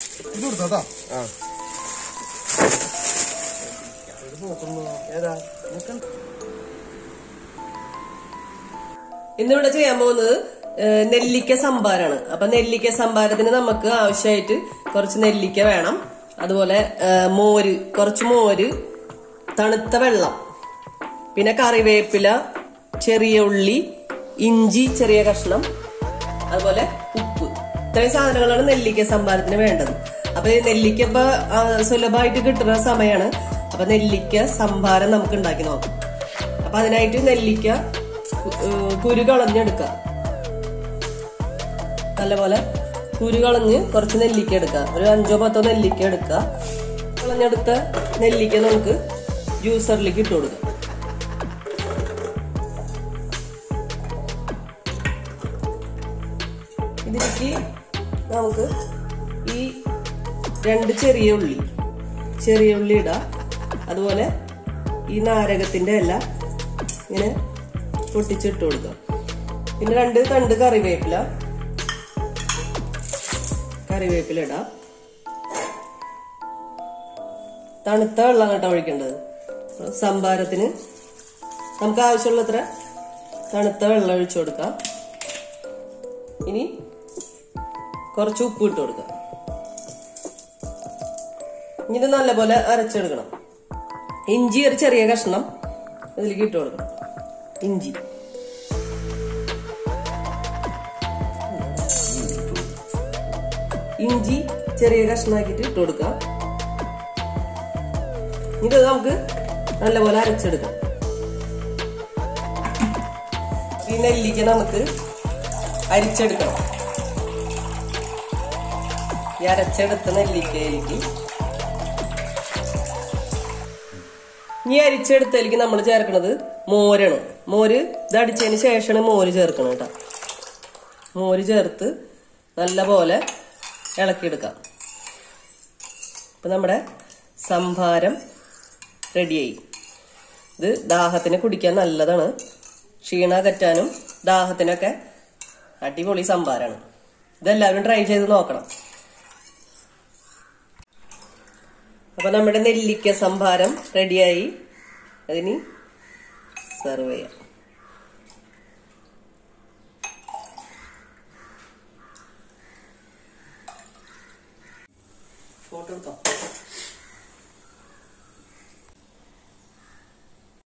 ഇത് കൊടുത്താ ആ. ഇന്നിവിടെ ചെയ്യാൻ പോകുന്നത് നെല്ലിക്ക സംഭാരാണ് അപ്പൊ നെല്ലിക്ക സംഭാരത്തിന് നമുക്ക് ആവശ്യമായിട്ട് കുറച്ച് നെല്ലിക്ക വേണം. അതുപോലെ മോര് കുറച്ച് മോര് തണുത്ത വെള്ളം പിന്നെ കറിവേപ്പില ചെറിയ ഉള്ളി ഇഞ്ചി ചെറിയ കഷ്ണം അതുപോലെ ഉപ്പ് ഇത്രയും സാധനങ്ങളാണ് നെല്ലിക്ക സംഭാരത്തിന് വേണ്ടത്. അപ്പൊ നെല്ലിക്ക ഇപ്പൊ സുലഭമായിട്ട് കിട്ടുന്ന സമയമാണ് അപ്പൊ നെല്ലിക്ക സംഭാരം നമുക്ക് ഉണ്ടാക്കി നോക്കാം. അപ്പൊ അതിനായിട്ട് നെല്ലിക്ക കുരു കളഞ്ഞെടുക്കുക നല്ലപോലെ കുരു കളഞ്ഞ് കുറച്ച് നെല്ലിക്ക എടുക്കുക ഒരു അഞ്ചോ പത്തോ നെല്ലിക്ക എടുക്കുക കളഞ്ഞെടുത്ത നെല്ലിക്ക നമുക്ക് ജ്യൂസറിലേക്ക് ഇട്ട് കൊടുക്കുക ഇതിലേക്ക് നമുക്ക് ഈ രണ്ട് ചെറിയ ഉള്ളി ചെറിയ ഉള്ളി ഇടാം. അതുപോലെ ഈ നാരകത്തിന്റെ ഇല ഇങ്ങനെ പൊട്ടിച്ചിട്ട് കൊടുക്കുക പിന്നെ രണ്ട് തണ്ട് കറിവേപ്പില. കറിവേപ്പില ഇടാം. തണുത്ത വെള്ളം കേട്ടോ ഒഴിക്കേണ്ടത്. സംഭാരത്തിന് നമുക്ക് ആവശ്യമുള്ളത്ര തണുത്ത വെള്ളം ഒഴിച്ചു കൊടുക്കാം. ഇനി കുറച്ച് ഉപ്പ് ഇട്ട് കൊടുക്കുക ഇത് നല്ലപോലെ അരച്ചെടുക്കണം. ഇഞ്ചി ഒരു ചെറിയ കഷ്ണം ഇതിലേക്ക് ഇട്ട് കൊടുക്കണം. ഇഞ്ചി. ഇഞ്ചി ചെറിയ കഷ്ണമാക്കിട്ട് ഇട്ട് കൊടുക്കാം. ഇത് നമുക്ക് നല്ലപോലെ അരച്ചെടുക്കാം. പിന്നെ നെല്ലിക്ക നമുക്ക് അരിച്ചെടുക്കണം. ഈ അരച്ചെടുത്ത നെല്ലിക്കയിലേക്ക്. ഈ അരിച്ചെടുത്തതിലേക്ക് നമ്മൾ ചേർക്കുന്നത് മോരാണ്. മോര് ഇത് അടിച്ചതിന് ശേഷമാണ് മോര് ചേർക്കണം കേട്ടോ. മോര് ചേർത്ത് നല്ല പോലെ ഇളക്കിയെടുക്കാം. ഇപ്പൊ നമ്മുടെ സംഭാരം റെഡിയായി. ഇത് ദാഹത്തിന് കുടിക്കാൻ നല്ലതാണ്. ക്ഷീണ കറ്റാനും ദാഹത്തിനൊക്കെ അടിപൊളി സംഭാരമാണ് ഇതെല്ലാവരും ട്രൈ ചെയ്ത് നോക്കണം. അപ്പൊ നമ്മുടെ നെല്ലിക്ക സംഭാരം റെഡിയായി. അതിന് സെർവ് ചെയ്യാം. ഫോട്ടോ എടുത്തോ?